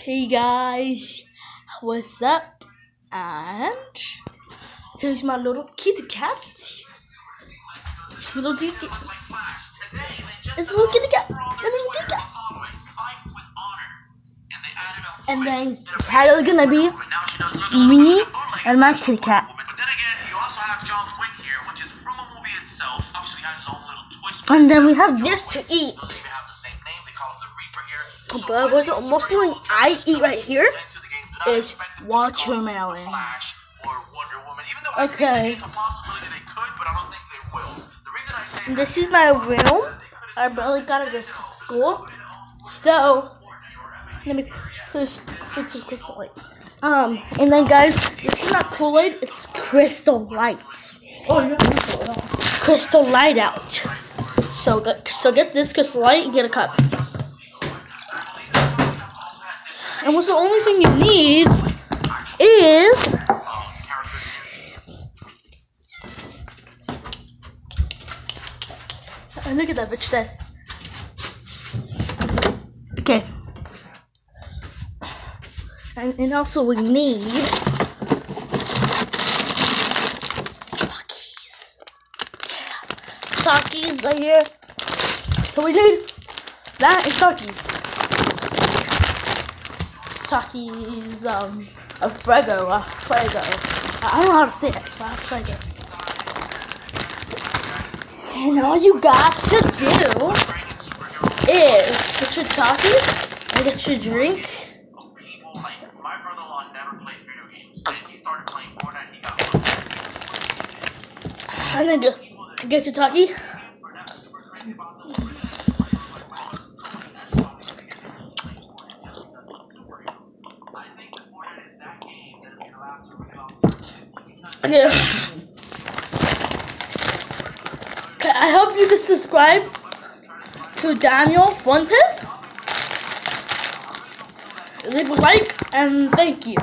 Okay, guys, what's up? And here's my little kitty cat. It's a little kitty. It's a little kitty cat. It's a little kitty cat. And then the title is gonna be me and my kitty cat. But then again, you also have John Wick here, which is from a movie itself. Obviously, has his own little twist. And then we have this to eat. But what's the most thing I eat right here is watermelon. Okay. This is my room. I barely got it at school. So, let me put, some crystal light. Um, and then guys, this is not Kool-Aid, it's crystal lights. Oh, yeah. Crystal light out. So, so get this crystal light and get a cup. And what's the only thing you need is. And look at that bitch there. Okay. And, and also we need Takis. Yeah. Takis are here. So we need that and Takis. Takis, um, a Alfredo. I don't know how to say it, but Alfredo. And all you got to do is get your Takis and get your drink. And then get your Taki. We're not super crazy about them. I think that Fortnite is that game that is gonna last a really long time. Yeah. Okay, I hope you can subscribe to Daniel Fuentes. Leave a like and thank you.